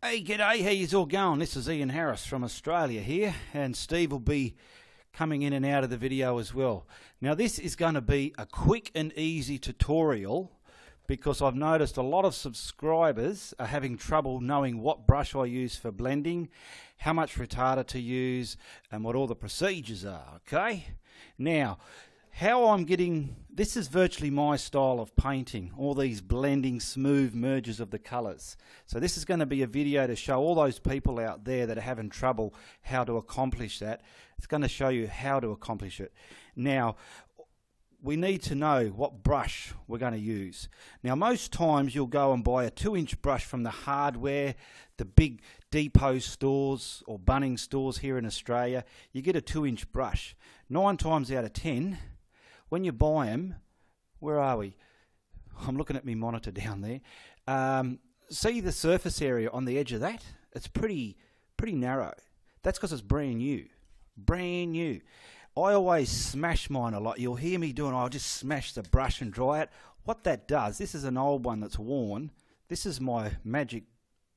Hey, g'day, how yous all going? This is Ian Harris from Australia here, and Steve will be coming in and out of the video as well. Now, this is going to be a quick and easy tutorial because I've noticed a lot of subscribers are having trouble knowing what brush I use for blending, how much retarder to use, and what all the procedures are, okay? Now, how I'm getting this is virtually my style of painting all these blending smooth merges of the colors so this is going to be a video to show all those people out there that are having trouble how to accomplish that it's going to show you how to accomplish it now we need to know what brush we're going to use. Now, most times you'll go and buy a two inch brush from the hardware, the big depot stores or Bunnings stores here in Australia. You get a two inch brush. Nine times out of ten, when you buy them, where are we? I'm looking at my monitor down there. Um, see the surface area on the edge of that? It's pretty, pretty narrow. That's because it's brand new. Brand new. I always smash mine a lot. You'll hear me doing, I'll just smash the brush and dry it. What that does, this is an old one that's worn. This is my magic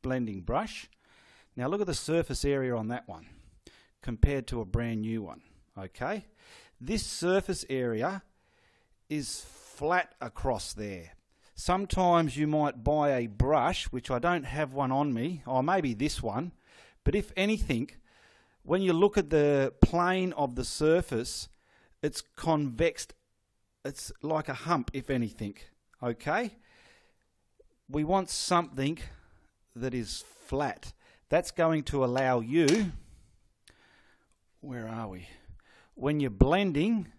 blending brush. Now look at the surface area on that one compared to a brand new one. Okay, this surface area is flat across there. Sometimes you might buy a brush, which I don't have one on me, or maybe this one, but if anything, when you look at the plane of the surface, it's convexed. It's like a hump, if anything. Okay? We want something that is flat. That's going to allow you. Where are we? When you're blending,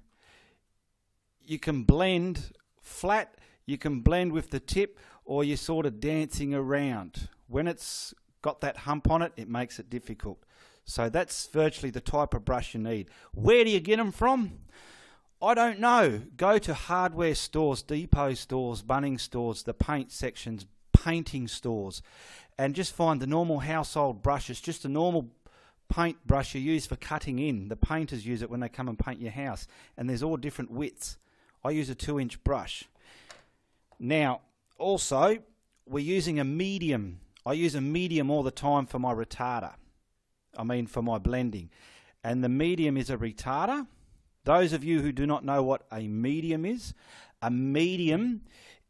you can blend flat, you can blend with the tip, or you're sort of dancing around. When it's got that hump on it, it makes it difficult. So that's virtually the type of brush you need. Where do you get them from? I don't know. Go to hardware stores, depot stores, Bunnings stores, the paint sections, painting stores, and just find the normal household brushes, just a normal paint brush you use for cutting in. The painters use it when they come and paint your house, and there's all different widths. I use a two inch brush. Now, also, we're using a medium. I use a medium all the time for my retarder. I mean for my blending. And the medium is a retarder. Those of you who do not know what a medium is, a medium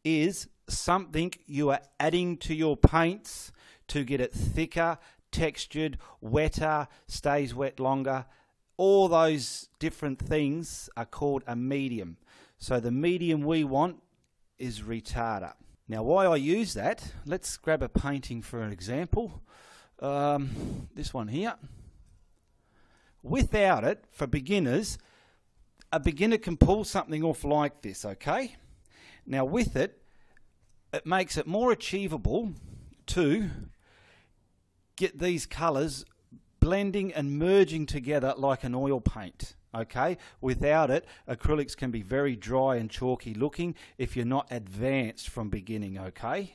is something you are adding to your paints to get it thicker, textured, wetter, stays wet longer. All those different things are called a medium. So the medium we want is retarder. Now why I use that, let's grab a painting for an example. Um, this one here. Without it, for beginners, a beginner can pull something off like this, okay? Now with it, it makes it more achievable to get these colours blending and merging together like an oil paint. Okay, without it, acrylics can be very dry and chalky looking if you're not advanced from beginning. Okay,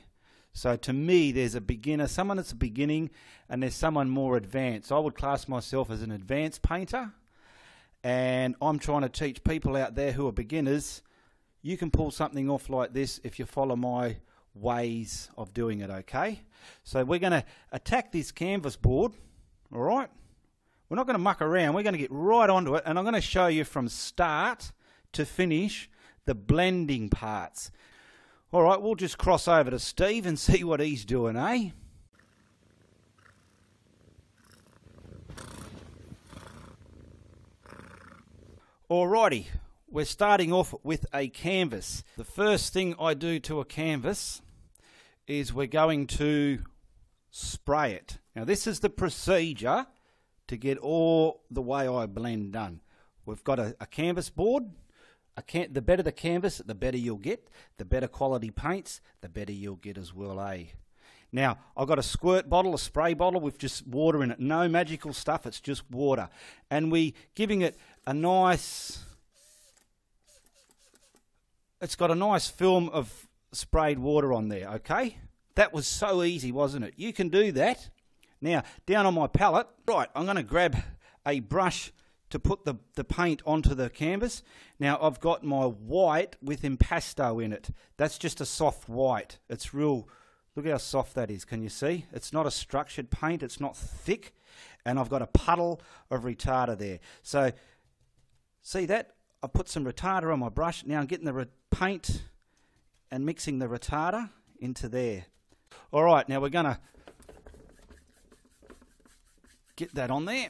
so to me, there's a beginner, someone that's a beginning, and there's someone more advanced. I would class myself as an advanced painter, and I'm trying to teach people out there who are beginners. You can pull something off like this if you follow my ways of doing it, okay? So we're going to attack this canvas board, all right? We're not going to muck around. We're going to get right onto it, and I'm going to show you from start to finish the blending parts. All right, we'll just cross over to Steve and see what he's doing, eh? Alrighty, we're starting off with a canvas. The first thing I do to a canvas is we're going to spray it. Now this is the procedure to get all the way I blend done. We've got a, a canvas board, can- the better the canvas, the better you'll get. The better quality paints, the better you'll get as well, eh? Now, I've got a squirt bottle, a spray bottle with just water in it. No magical stuff, it's just water. And we giving it a nice it's got a nice film of sprayed water on there, okay? That was so easy, wasn't it? You can do that. Now, down on my palette, right, I'm going to grab a brush to put the, the paint onto the canvas. Now I've got my white with impasto in it. That's just a soft white. It's real, Look how soft that is. Can you see? It's not a structured paint. It's not thick. And I've got a puddle of retarder there. So, see that? I put some retarder on my brush. Now I'm getting the paint and mixing the retarder into there. All right, now we're going to get that on there.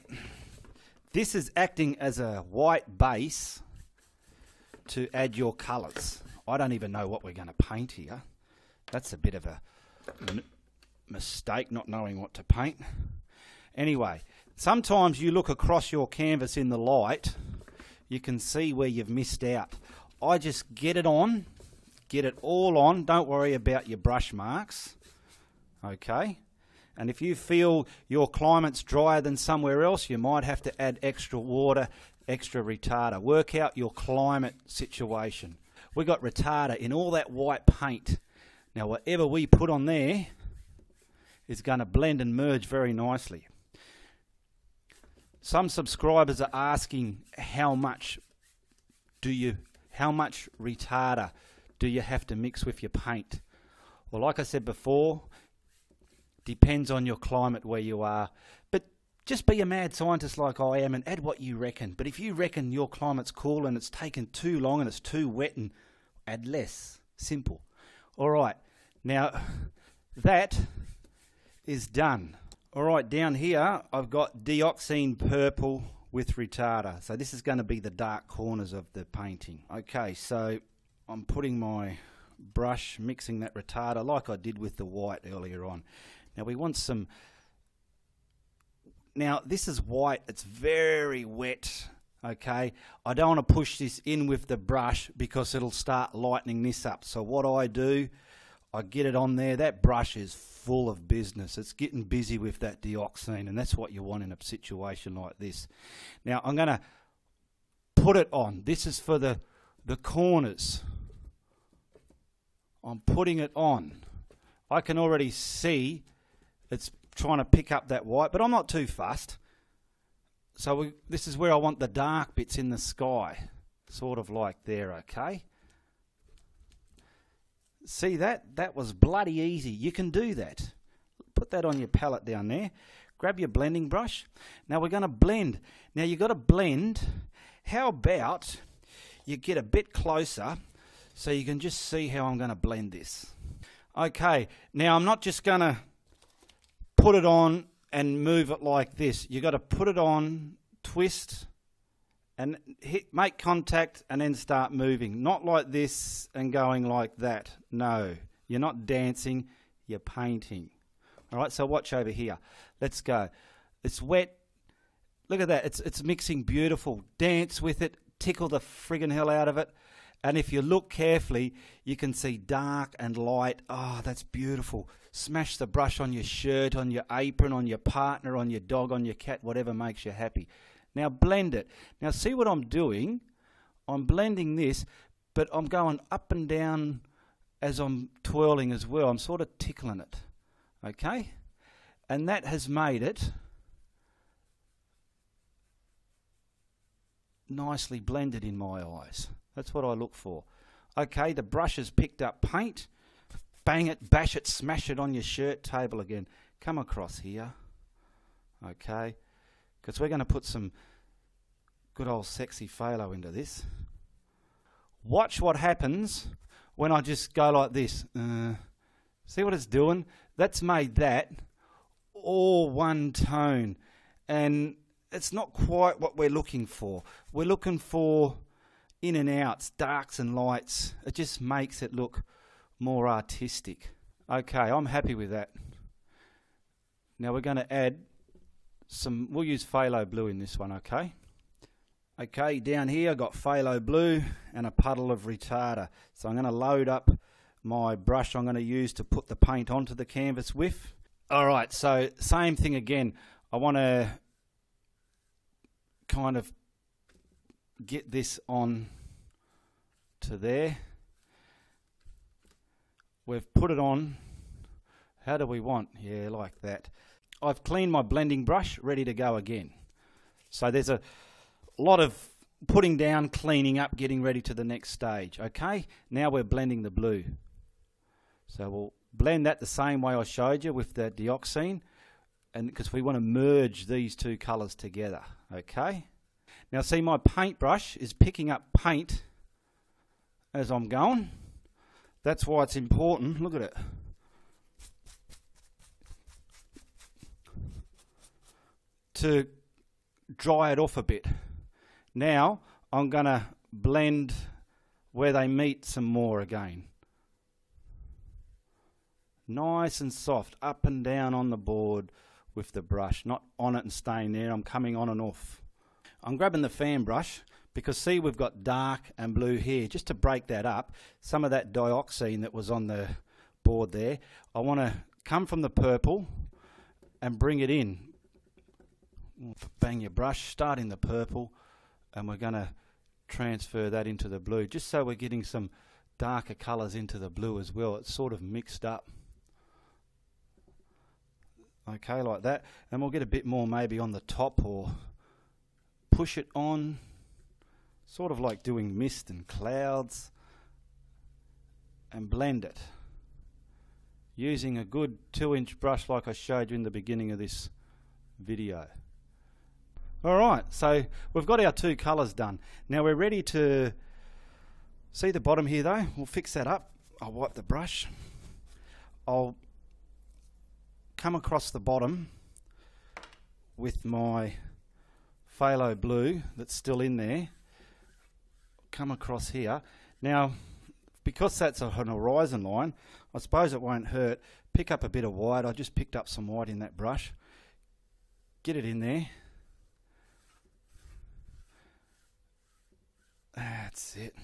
This is acting as a white base to add your colours. I don't even know what we're going to paint here. That's a bit of a mistake, not knowing what to paint. Anyway, sometimes you look across your canvas in the light, you can see where you've missed out. I just get it on, get it all on. Don't worry about your brush marks. Okay? And if you feel your climate's drier than somewhere else, you might have to add extra water, extra retarder. Work out your climate situation. We got retarder in all that white paint. Now, whatever we put on there is going to blend and merge very nicely. Some subscribers are asking how much do you, how much retarder do you have to mix with your paint? Well, like I said before, depends on your climate where you are. But just be a mad scientist like I am and add what you reckon. But if you reckon your climate's cool and it's taken too long and it's too wet, and add less. Simple. All right. Now that is done. All right, down here I've got dioxine purple with retarder. So this is going to be the dark corners of the painting. Okay, so I'm putting my brush, mixing that retarder like I did with the white earlier on. Now we want some... Now this is white, it's very wet, okay? I don't want to push this in with the brush because it'll start lightening this up. So what I do, I get it on there. That brush is full of business. It's getting busy with that dioxine, and that's what you want in a situation like this. Now I'm going to put it on. This is for the, the corners. I'm putting it on. I can already see it's trying to pick up that white, but I'm not too fussed. So we, this is where I want the dark bits in the sky, sort of like there, okay? See that? That was bloody easy. You can do that. Put that on your palette down there. Grab your blending brush. Now we're going to blend. Now you've got to blend. How about you get a bit closer so you can just see how I'm going to blend this. Okay, now I'm not just going to put it on and move it like this. You've got to put it on, twist, and hit, make contact and then start moving. Not like this and going like that. No, you're not dancing, you're painting. All right, so watch over here. Let's go. It's wet. Look at that. It's, it's mixing beautiful. Dance with it. Tickle the friggin' hell out of it. And if you look carefully, you can see dark and light. Oh, that's beautiful. Smash the brush on your shirt, on your apron, on your partner, on your dog, on your cat, whatever makes you happy. Now blend it. Now see what I'm doing? I'm blending this, but I'm going up and down as I'm twirling as well. I'm sort of tickling it. Okay? And that has made it nicely blended in my eyes. That's what I look for. Okay, the brush has picked up paint. Bang it, bash it, smash it on your shirt table again. Come across here. Okay because we're going to put some good old sexy phthalo into this. Watch what happens when I just go like this. Uh, see what it's doing? That's made that all one tone. And it's not quite what we're looking for. We're looking for in and outs, darks and lights. It just makes it look more artistic. Okay, I'm happy with that. Now we're going to add some, we'll use phthalo blue in this one, okay? Okay, down here I've got phthalo blue and a puddle of retarder. So I'm going to load up my brush I'm going to use to put the paint onto the canvas with. Alright, so same thing again. I want to kind of get this on to there. We've put it on. How do we want? Yeah, like that. I've cleaned my blending brush, ready to go again. So there's a lot of putting down, cleaning up, getting ready to the next stage. Okay, now we're blending the blue. So we'll blend that the same way I showed you with the dioxine and because we want to merge these two colours together okay now see my paintbrush is picking up paint as I'm going. That's why it's important. Look at it. To dry it off a bit. Now I'm gonna blend where they meet some more again. Nice and soft up and down on the board with the brush, not on it and staying there. I'm coming on and off. I'm grabbing the fan brush because see we've got dark and blue here. Just to break that up, some of that dioxine that was on the board there, I want to come from the purple and bring it in. Bang your brush, start in the purple, and we're going to transfer that into the blue, just so we're getting some darker colours into the blue as well. It's sort of mixed up okay like that and we'll get a bit more maybe on the top or push it on sort of like doing mist and clouds and blend it. Using a good two inch brush like I showed you in the beginning of this video. Alright so we've got our two colours done. Now we're ready to see the bottom here though. We'll fix that up. I'll wipe the brush. I'll come across the bottom with my phthalo blue that's still in there come across here. Now because that's an horizon line I suppose it won't hurt. Pick up a bit of white. I just picked up some white in that brush. Get it in there. That's it.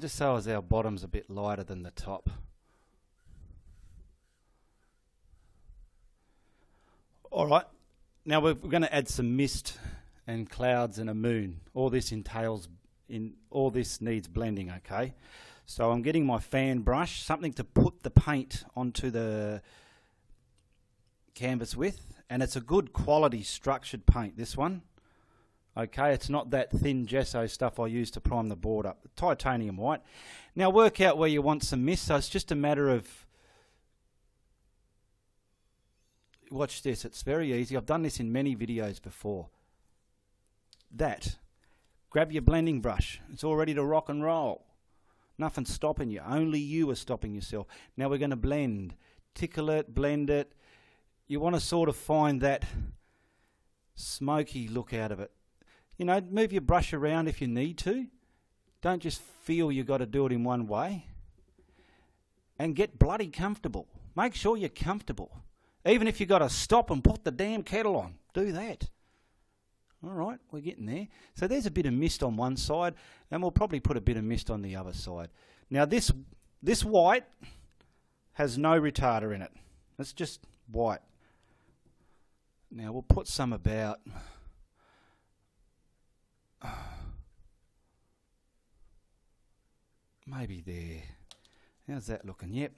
Just so as our bottom's a bit lighter than the top All right. Now we're, going to add some mist and clouds and a moon. All this entails in all this needs blending, okay? So I'm getting my fan brush, something to put the paint onto the canvas with, and it's a good quality structured paint, this one. Okay, it's not that thin gesso stuff I use to prime the board up. Titanium white. Now work out where you want some mist, so it's just a matter of watch this, it's very easy. I've done this in many videos before. That. Grab your blending brush. It's all ready to rock and roll. Nothing's stopping you. Only you are stopping yourself. Now we're going to blend. Tickle it, blend it. You want to sort of find that smoky look out of it. You know, move your brush around if you need to. Don't just feel you've got to do it in one way. And get bloody comfortable. Make sure you're comfortable. Even if you've got to stop and put the damn kettle on, do that. All right, we're getting there. So there's a bit of mist on one side, and we'll probably put a bit of mist on the other side. Now this this white has no retarder in it. It's just white. Now we'll put some about. Maybe there. How's that looking? Yep.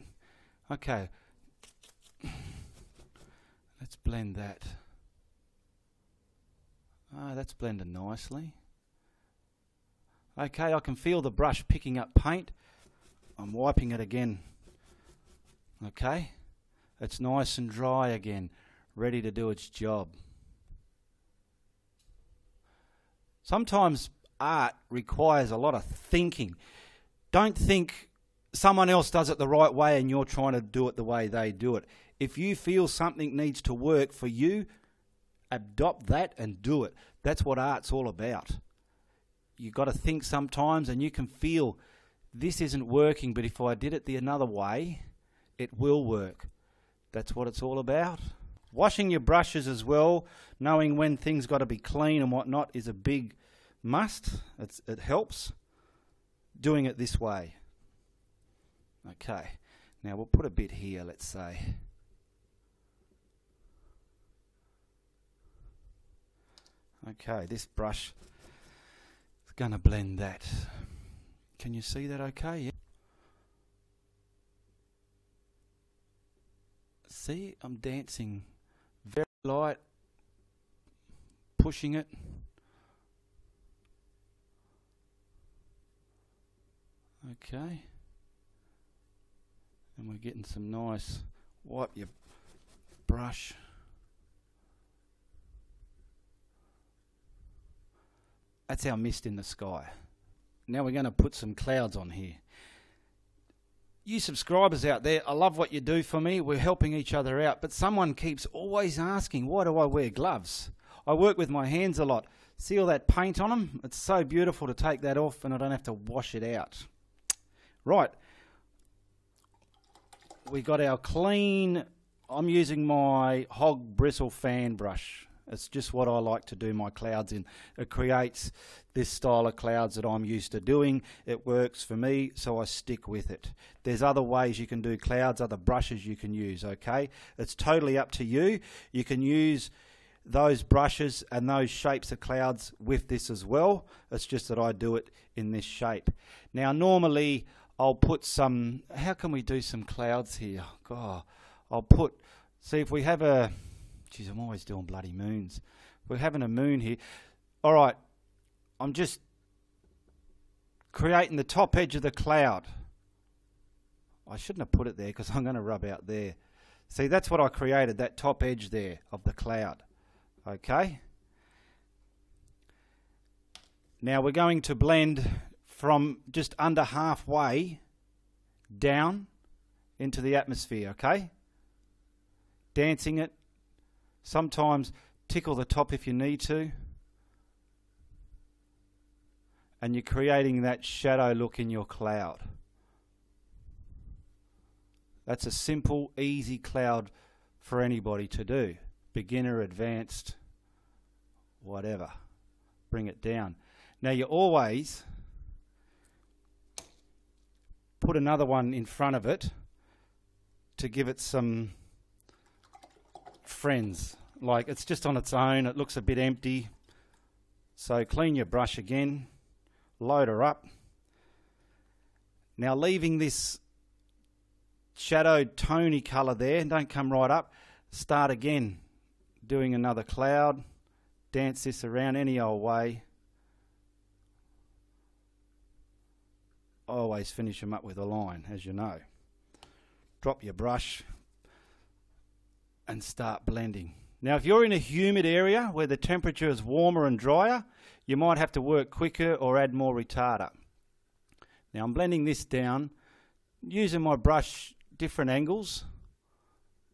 Okay. Let's blend that. Ah, that's blended nicely. Okay, I can feel the brush picking up paint. I'm wiping it again. Okay, it's nice and dry again, ready to do its job. Sometimes art requires a lot of thinking. Don't think someone else does it the right way and you're trying to do it the way they do it. If you feel something needs to work for you, adopt that and do it. That's what art's all about. You've got to think sometimes and you can feel this isn't working, but if I did it the another way, it will work. That's what it's all about. Washing your brushes as well, knowing when things got to be clean and whatnot is a big must. It's, it helps doing it this way. Okay, now we'll put a bit here, let's say. Okay, this brush is going to blend that. Can you see that okay? Yeah. See, I'm dancing very light, pushing it. Okay. And we're getting some nice, wipe your brush. That's our mist in the sky. Now we're going to put some clouds on here. You subscribers out there, I love what you do for me. We're helping each other out. But someone keeps always asking, why do I wear gloves? I work with my hands a lot. See all that paint on them? It's so beautiful to take that off and I don't have to wash it out. Right. We got our clean, I'm using my hog bristle fan brush. It's just what I like to do my clouds in. It creates this style of clouds that I'm used to doing. It works for me, so I stick with it. There's other ways you can do clouds, other brushes you can use, okay? It's totally up to you. You can use those brushes and those shapes of clouds with this as well. It's just that I do it in this shape. Now, normally I'll put some, how can we do some clouds here? God, I'll put, see if we have a, Jeez, I'm always doing bloody moons. We're having a moon here. All right, I'm just creating the top edge of the cloud. I shouldn't have put it there because I'm going to rub out there. See, that's what I created, that top edge there of the cloud. Okay? Now we're going to blend from just under halfway down into the atmosphere, okay? Dancing it Sometimes tickle the top if you need to. And you're creating that shadow look in your cloud. That's a simple, easy cloud for anybody to do. Beginner, advanced, whatever. Bring it down. Now you always put another one in front of it to give it some friends. Like it's just on its own, it looks a bit empty. So clean your brush again, load her up. Now leaving this shadowed tony colour there, don't come right up, start again doing another cloud, dance this around any old way. Always finish them up with a line, as you know. Drop your brush, and start blending. Now, if you're in a humid area where the temperature is warmer and drier, you might have to work quicker or add more retarder. Now, I'm blending this down using my brush different angles.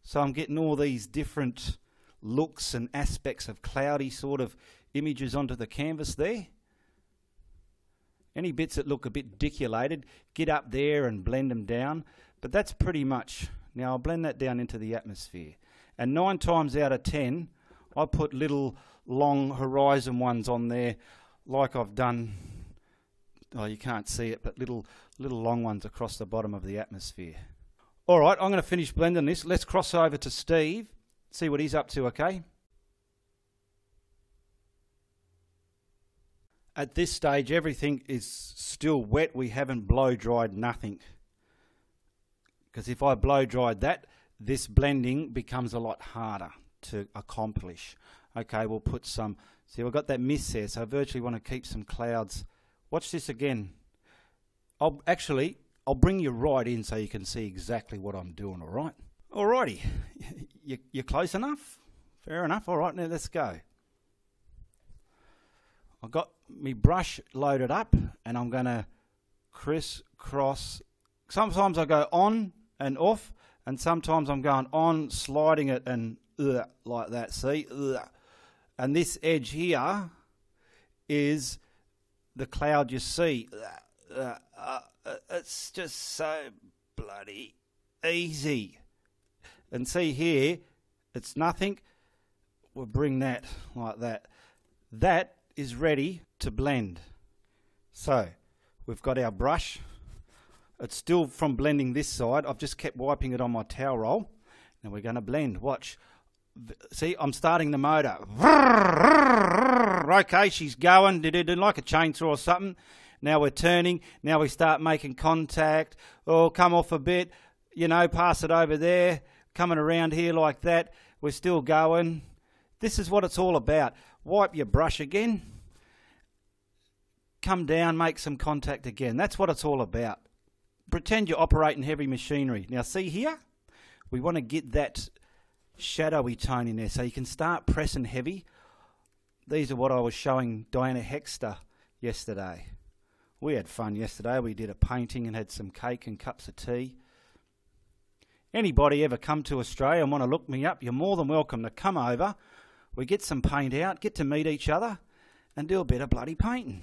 So I'm getting all these different looks and aspects of cloudy sort of images onto the canvas there. Any bits that look a bit diculated, get up there and blend them down. But that's pretty much. Now I'll blend that down into the atmosphere. And nine times out of ten, I put little long horizon ones on there, like I've done. Oh, you can't see it, but little little long ones across the bottom of the atmosphere. All right, I'm going to finish blending this. Let's cross over to Steve, see what he's up to. Okay. At this stage, everything is still wet. We haven't blow dried nothing. Because if I blow dried that, this blending becomes a lot harder to accomplish. Okay, we'll put some, see we've got that mist there, so I virtually want to keep some clouds. Watch this again. I'll actually, I'll bring you right in so you can see exactly what I'm doing, all right? Alrighty, you, you're close enough? Fair enough, all right, now let's go. I've got my brush loaded up and I'm going to crisscross. Sometimes I go on and off and sometimes I'm going on, sliding it, and like that. See? And this edge here is the cloud you see. Uh, uh, it's just so bloody easy. And see here, it's nothing. We'll bring that like that. That is ready to blend. So we've got our brush. It's still from blending this side. I've just kept wiping it on my towel roll. Now we're going to blend. Watch. See, I'm starting the motor. Okay, she's going. Like a chainsaw or something. Now we're turning. Now we start making contact. Oh, come off a bit. You know, pass it over there. Coming around here like that. We're still going. This is what it's all about. Wipe your brush again. Come down, make some contact again. That's what it's all about pretend you're operating heavy machinery. Now, see here? We want to get that shadowy tone in there so you can start pressing heavy. These are what I was showing Diana Hexter yesterday. We had fun yesterday. We did a painting and had some cake and cups of tea. Anybody ever come to Australia and want to look me up, you're more than welcome to come over. We get some paint out, get to meet each other, and do a bit of bloody painting.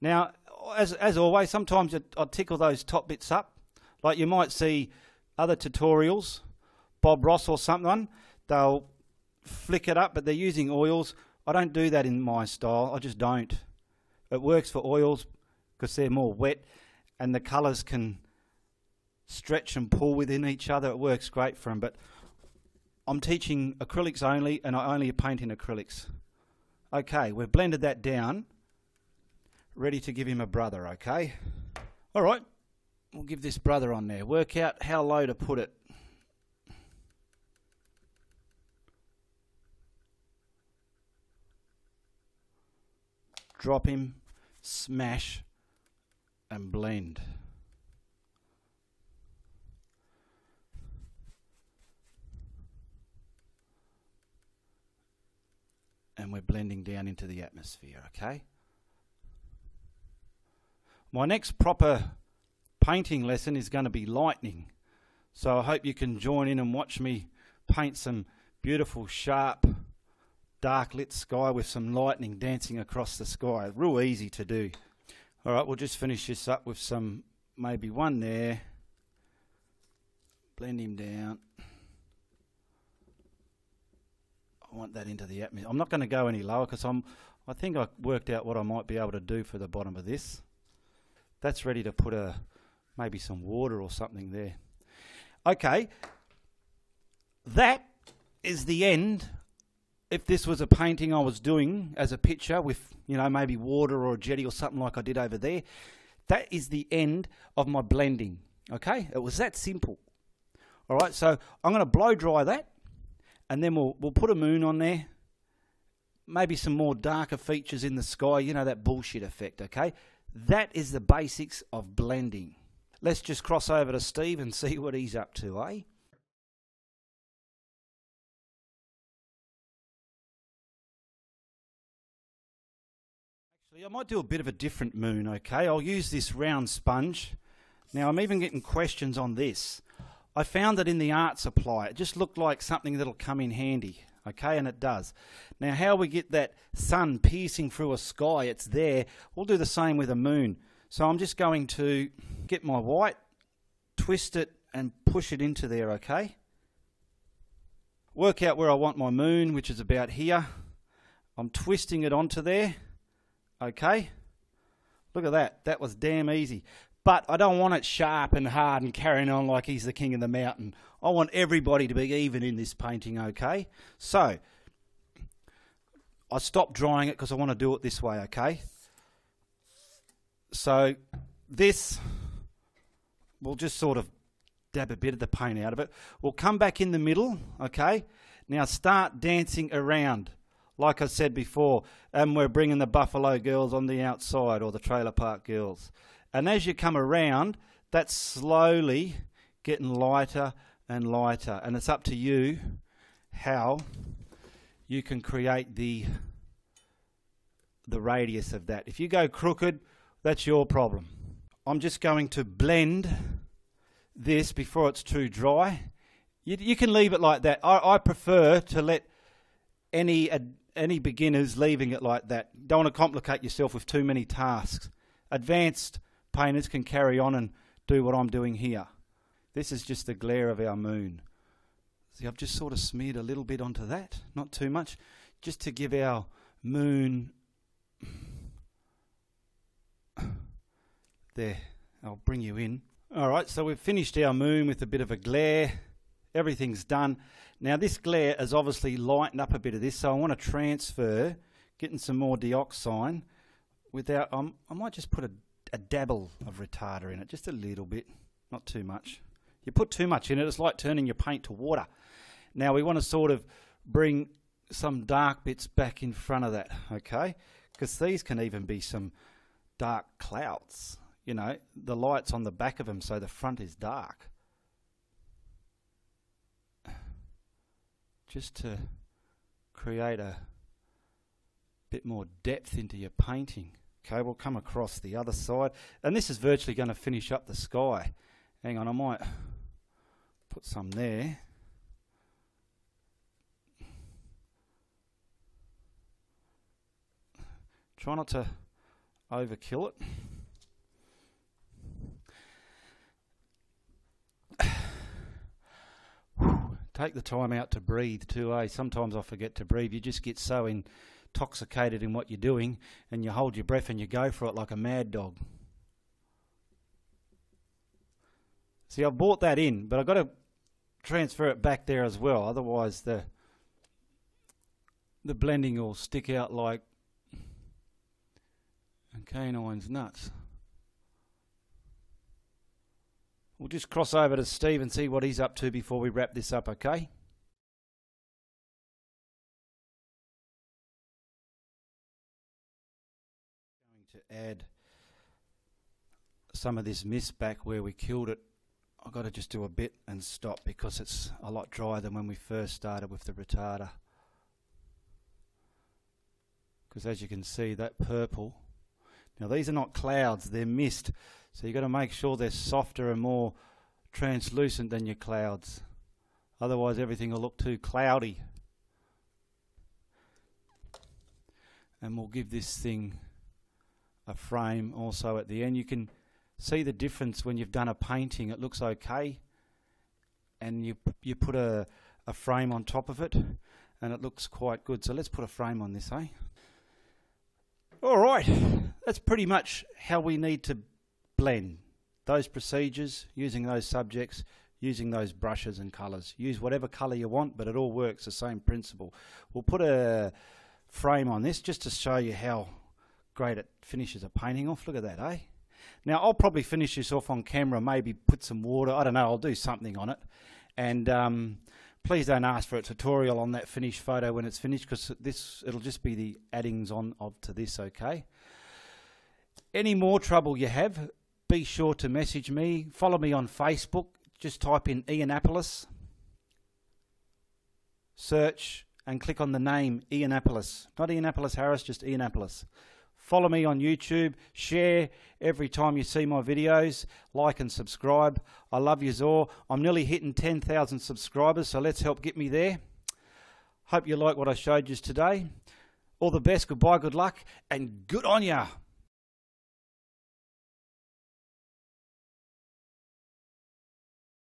Now, as, as always, sometimes I tickle those top bits up. Like you might see other tutorials, Bob Ross or something, they'll flick it up, but they're using oils. I don't do that in my style. I just don't. It works for oils because they're more wet and the colours can stretch and pull within each other. It works great for them. But I'm teaching acrylics only and I only paint in acrylics. Okay, we've blended that down. Ready to give him a brother, okay? All right, we'll give this brother on there. Work out how low to put it. Drop him, smash, and blend. And we're blending down into the atmosphere, okay? My next proper painting lesson is going to be lightning. So I hope you can join in and watch me paint some beautiful, sharp, dark lit sky with some lightning dancing across the sky. Real easy to do. All right, we'll just finish this up with some, maybe one there. Blend him down. I want that into the atmosphere. I'm not going to go any lower because I'm. I think I worked out what I might be able to do for the bottom of this. That's ready to put a maybe some water or something there. Okay, that is the end. If this was a painting I was doing as a picture with, you know, maybe water or a jetty or something like I did over there, that is the end of my blending. Okay, it was that simple. All right, so I'm going to blow dry that and then we'll we'll put a moon on there. Maybe some more darker features in the sky, you know that bullshit effect, okay? That is the basics of blending. Let's just cross over to Steve and see what he's up to, eh? I might do a bit of a different moon, okay? I'll use this round sponge. Now, I'm even getting questions on this. I found that in the art supply, it just looked like something that'll come in handy. Okay, and it does. Now, how we get that sun piercing through a sky, it's there. We'll do the same with a moon. So I'm just going to get my white, twist it, and push it into there, okay? Work out where I want my moon, which is about here. I'm twisting it onto there, okay? Look at that. That was damn easy. But I don't want it sharp and hard and carrying on like he's the king of the mountain. I want everybody to be even in this painting, okay? So, I stopped drawing it because I want to do it this way, okay? So, this, we'll just sort of dab a bit of the paint out of it. We'll come back in the middle, okay? Now start dancing around. Like I said before, and we're bringing the Buffalo girls on the outside or the trailer park girls. And as you come around, that's slowly getting lighter and lighter. And it's up to you how you can create the the radius of that. If you go crooked, that's your problem. I'm just going to blend this before it's too dry. You, you can leave it like that. I, I prefer to let any uh, any beginners leaving it like that. Don't want to complicate yourself with too many tasks. Advanced painters can carry on and do what I'm doing here. This is just the glare of our moon. See, I've just sort of smeared a little bit onto that, not too much, just to give our moon. There, I'll bring you in. All right, so we've finished our moon with a bit of a glare. Everything's done. Now, this glare has obviously lightened up a bit of this, so I want to transfer, getting some more dioxine. Without, um, I might just put a a dabble of retarder in it, just a little bit, not too much. You put too much in it, it's like turning your paint to water. Now we want to sort of bring some dark bits back in front of that, okay? Because these can even be some dark clouds. you know, the light's on the back of them, so the front is dark. Just to create a bit more depth into your painting. Okay, we'll come across the other side. And this is virtually going to finish up the sky. Hang on, I might put some there. Try not to overkill it. Take the time out to breathe too, eh? Sometimes I forget to breathe. You just get so intoxicated in what you're doing and you hold your breath and you go for it like a mad dog. See, I've bought that in, but I've got to transfer it back there as well. Otherwise, the the blending will stick out like canine's nuts. We'll just cross over to Steve and see what he's up to before we wrap this up, okay? Add some of this mist back where we killed it. I've got to just do a bit and stop because it's a lot drier than when we first started with the retarder. Because as you can see, that purple, now these are not clouds, they're mist. So you've got to make sure they're softer and more translucent than your clouds. Otherwise everything will look too cloudy. And we'll give this thing a frame also at the end. You can see the difference when you've done a painting. It looks okay. And you, you put a, a frame on top of it and it looks quite good. So let's put a frame on this, eh? All right, that's pretty much how we need to blend. Those procedures, using those subjects, using those brushes and colours. Use whatever colour you want, but it all works the same principle. We'll put a frame on this just to show you how great it finishes a painting off. Look at that, eh? Now, I'll probably finish this off on camera, maybe put some water. I don't know, I'll do something on it. And um, please don't ask for a tutorial on that finished photo when it's finished because this it'll just be the addings on of to this, okay? Any more trouble you have, be sure to message me. Follow me on Facebook. Just type in Ianapolis. Search and click on the name Ianapolis. Not Ianapolis Harris, just Ianapolis. Follow me on YouTube. Share every time you see my videos. Like and subscribe. I love you all. I'm nearly hitting 10,000 subscribers, so let's help get me there. Hope you like what I showed you today. All the best, goodbye, good luck, and good on ya.